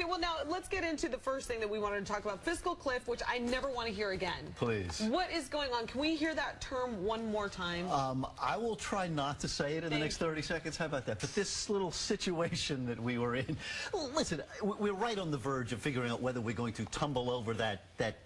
Okay, well now let's get into the first thing that we wanted to talk about, fiscal cliff, which I never want to hear again. Please. What is going on? Can we hear that term one more time? Um, I will try not to say it in the next 30 seconds. How about that? But this little situation that we were in, listen, we're right on the verge of figuring out whether we're going to tumble over that that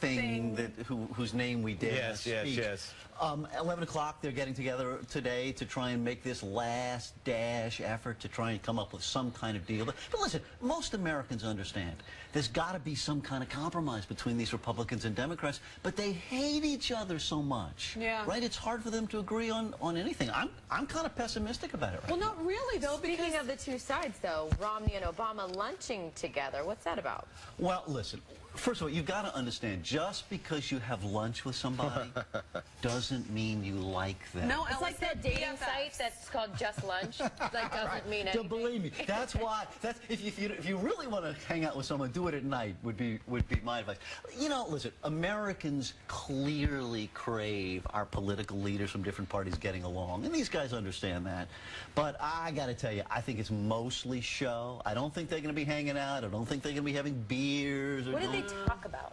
thing, Thing. that who, whose name we did Yes, yes, speak. yes. Um, 11 o'clock, they're getting together today to try and make this last dash effort to try and come up with some kind of deal. But, but listen, most Americans understand there's got to be some kind of compromise between these Republicans and Democrats, but they hate each other so much. Yeah. Right? It's hard for them to agree on, on anything. I'm, I'm kind of pessimistic about it right well, not really though, because Speaking of the two sides, though, Romney and Obama lunching together, what's that about? Well, listen. First of all, you've got to understand, just because you have lunch with somebody doesn't mean you like them. no, It's like that dating BFFs. site that's called Just Lunch. Like doesn't mean So anything. believe me, that's why. That's if you, if you if you really want to hang out with someone, do it at night. Would be would be my advice. You know, listen, Americans clearly crave our political leaders from different parties getting along, and these guys understand that. But I got to tell you, I think it's mostly show. I don't think they're going to be hanging out. I don't think they're going to be having beers. Or What they talk about?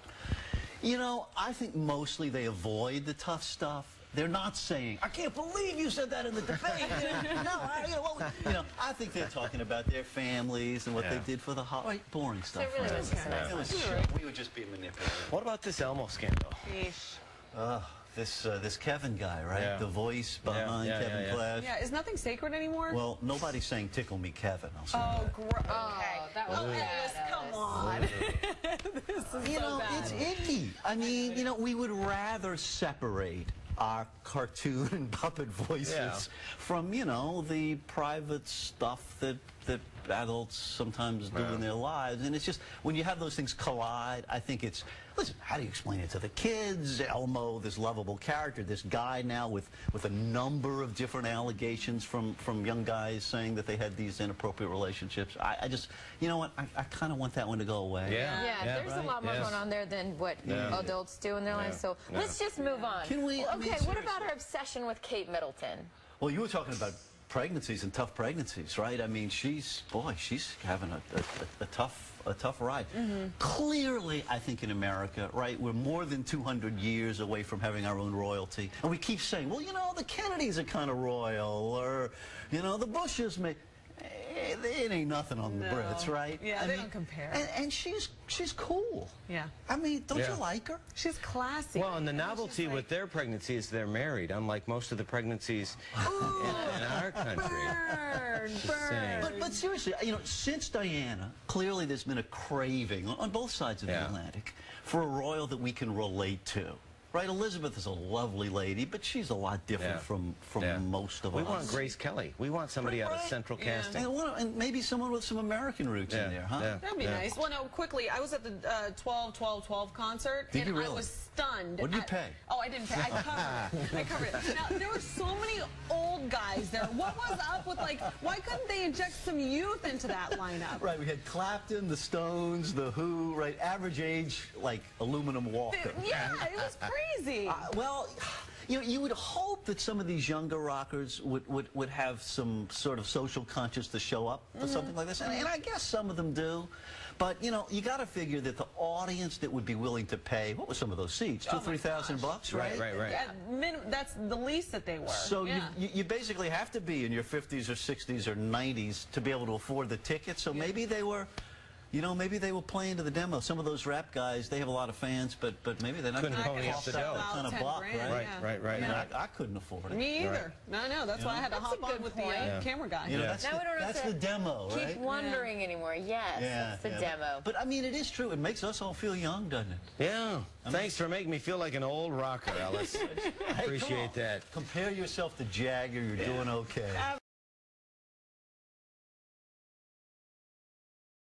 You know, I think mostly they avoid the tough stuff. They're not saying, I can't believe you said that in the debate. no, I, you, know, what we-" you know, I think they're talking about their families and what Yeah. they did for the holiday. Boring stuff. it really right? was just It was show. We would just be manipulated. What about this Elmo scandal? Yeesh. Uh, this, uh, this Kevin guy, right? Yeah. The voice Yeah, behind yeah, Kevin yeah, yeah. Clash. Yeah, is nothing sacred anymore? Well, nobody's saying tickle me Kevin. I'll say oh, that. gr- Oh, that was Oh, bad. Come on. this is You so know, bad. it's icky. I mean, you know, we would rather separate our cartoon and puppet voices Yeah. from, you know, the private stuff that that adults sometimes do in their lives. And it's just, when you have those things collide, I think it's, listen, how do you explain it to the kids? Elmo, this lovable character, this guy now with, with a number of different allegations from, from young guys saying that they had these inappropriate relationships. I, I just, you know what, I, I kind of want that one to go away. Yeah. Yeah, there's right. a lot more Yes. going on there than what Yeah. adults do in their lives. So Yeah. let's just move on. Can we- Well, I mean, okay, what about seriously. our obsession with Kate Middleton? Well, you were talking about pregnancies and tough pregnancies, right? I mean, she's boy, she's having a, a, a, tough a tough ride. Mm-hmm. Clearly, I think in America, right, we're more than 200 years away from having our own royalty, and we keep saying, well, you know, the Kennedys are kind of royal, or you know, the Bushes may. It ain't nothing on the Brits, right? Yeah, they don't compare. And, and she's she's cool. Yeah. I mean, don't Yeah. you like her? She's classy. Well, and the novelty like, with their pregnancy is they're married, unlike most of the pregnancies oh, in, in our country. Burn, burn. But, but seriously, you know, since Diana, clearly there's been a craving on, on both sides of Yeah. the Atlantic for a royal that we can relate to. Right? Elizabeth is a lovely lady, but she's a lot different Yeah. from, from Yeah. most of We us. We want Grace Kelly. We want somebody out of Central Yeah. Casting. And, well, and maybe someone with some American roots Yeah, in there, huh? yeah. That'd be Yeah. nice. Well, no, quickly, I was at the uh, 12, 12, 12 concert, Did and you I was stunned. What did you pay? Oh, I didn't pay. I covered it. I covered it. Now, there were so many old guys there. What was up with, like, why couldn't they inject some youth into that lineup? Right, we had Clapton, the Stones, the Who, right? Average age, like aluminum Walker. Yeah, it was crazy. Uh, well, you know, you would hope that some of these younger rockers would, would, would have some sort of social conscience to show up for something like this, and, and I guess some of them do. But you know, you got to figure that the audience that would be willing to pay what was some of those seats, two, Oh my three thousand bucks, right? Right, right, right. At min- that's the least that they were. So yeah. you, you, you basically have to be in your 50s or 60s or 90s to be able to afford the ticket. So maybe they were, you know, maybe they were playing to the demo. Some of those rap guys, they have a lot of fans, but but maybe they're not Couldn't gonna pony up the that dough. kind of About 10 grand, right? Right, yeah. right, right. I, mean, right. I, I couldn't afford it. Me either. Right. No, no, that's You why I had to That's hop on good with the point. uh, Yeah. camera guy. You know, Yeah. that's, Now the, we don't have that's to the demo, right? Keep right? wondering anymore. Yes, Yeah, that's the yeah. demo. But I mean, it is true. It makes us all feel young, doesn't it? Yeah. Thanks for making me feel like an old rocker, Ellis. I Appreciate that. Compare yourself to Jagger. You're doing okay.